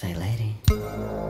Say, lady.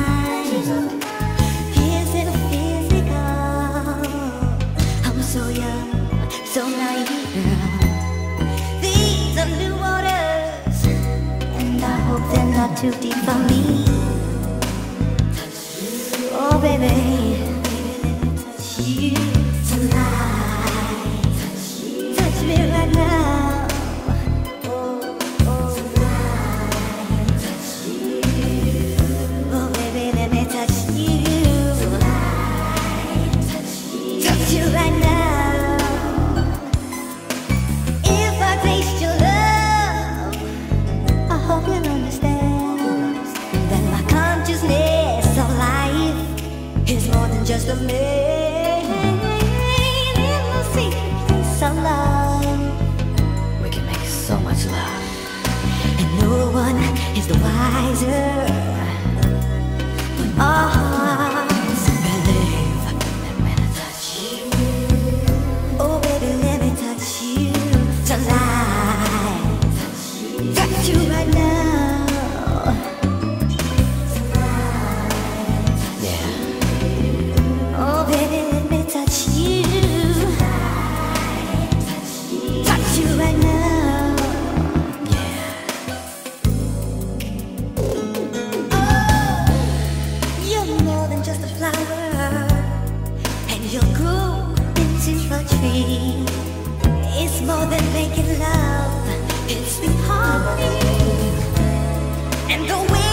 too deep for me. Oh, baby. our love. We can make so much love, and no one is the wiser. It's more than making love, it's the harmony and the way.